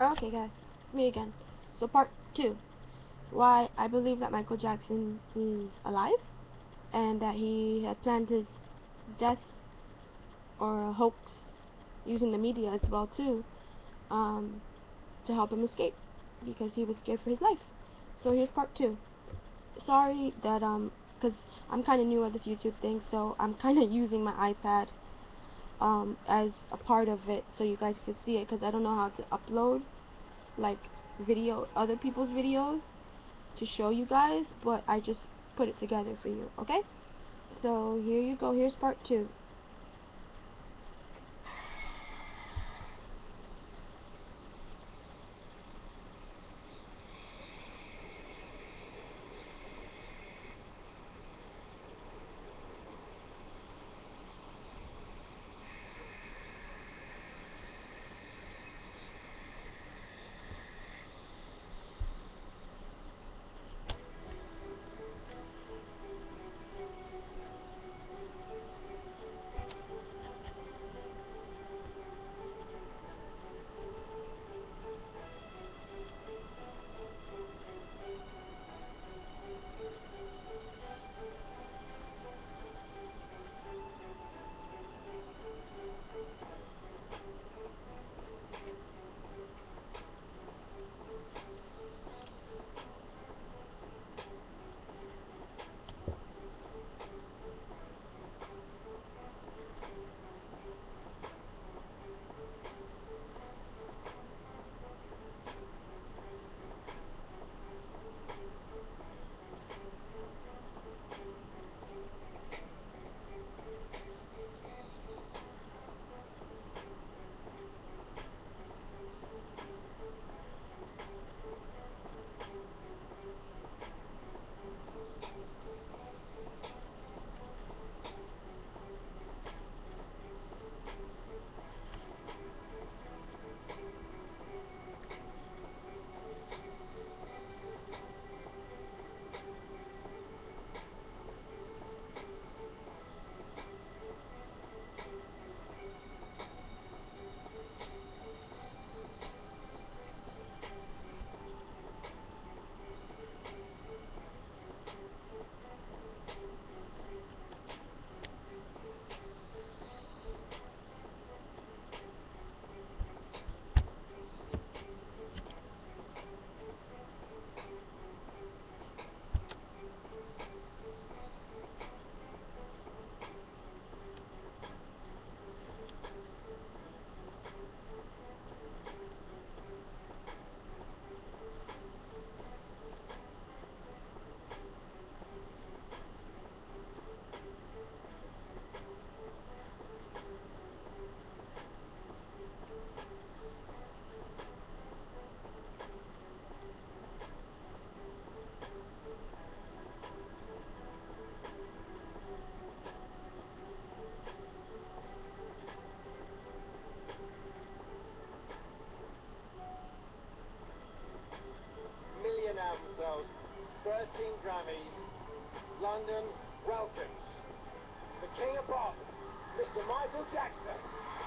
Okay, guys, me again. So part two, why I believe that Michael Jackson is alive, and that he had planned his death or a hoax using the media as well too, um, to help him escape because he was scared for his life. So here's part two. Sorry that um, cause I'm kind of new at this YouTube thing, so I'm kind of using my iPad um as a part of it so you guys can see it because I don't know how to upload like video other people's videos to show you guys but I just put it together for you okay? So here you go. Here's part two Michael Jackson.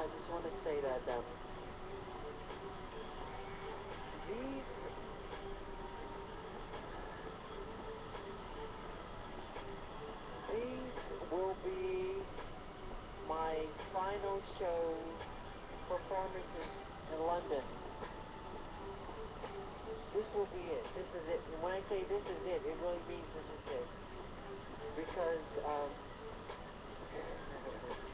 I just want to say that um, these these will be my final show performances in London. This will be it. This is it. And when I say this is it, it really means this is it. Because um,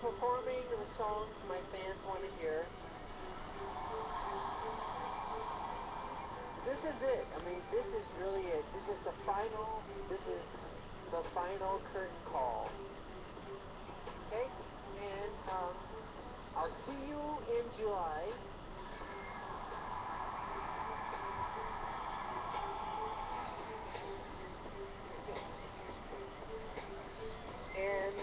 performing the songs my fans want to hear. This is it. I mean, this is really it. This is the final. This is the final curtain call. Okay, and um, I'll see you in July. And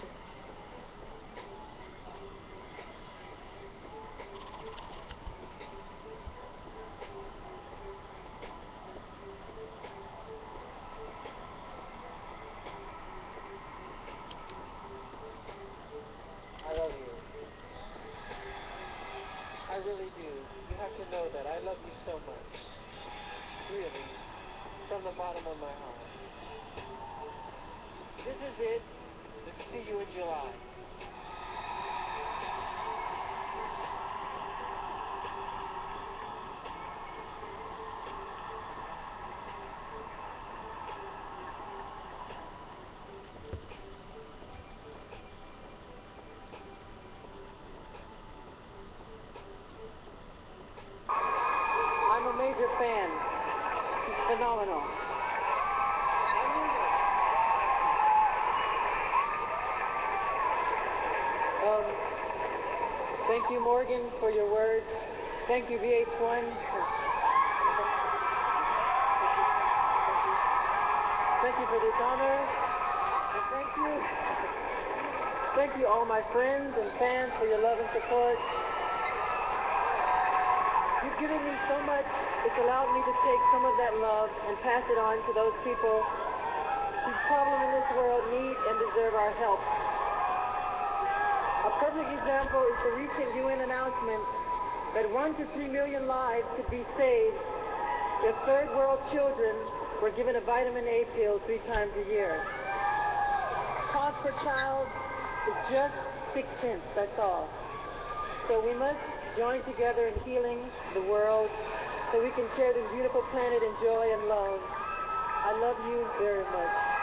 I love you. I really do. You have to know that. I love you so much. Really. From the bottom of my heart. This is it. See you in July. I'm a major fan. Phenomenal. I mean it. Um, thank you, Morgan, for your words. Thank you, VH1. Thank you for this honor. And thank you. Thank you, all my friends and fans, for your love and support. You've given me so much. It's allowed me to take some of that love and pass it on to those people whose problem in this world need and deserve our help. A perfect example is the recent UN announcement that one to three million lives could be saved if third world children were given a vitamin A pill three times a year. Cost per child is just six cents, that's all. So we must join together in healing the world so we can share this beautiful planet in joy and love. I love you very much.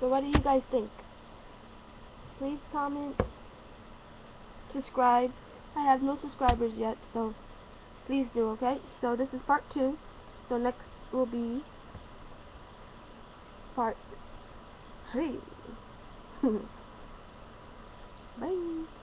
So what do you guys think? Please comment, subscribe. I have no subscribers yet, so please do, okay? So this is part two. So next will be part three. Bye.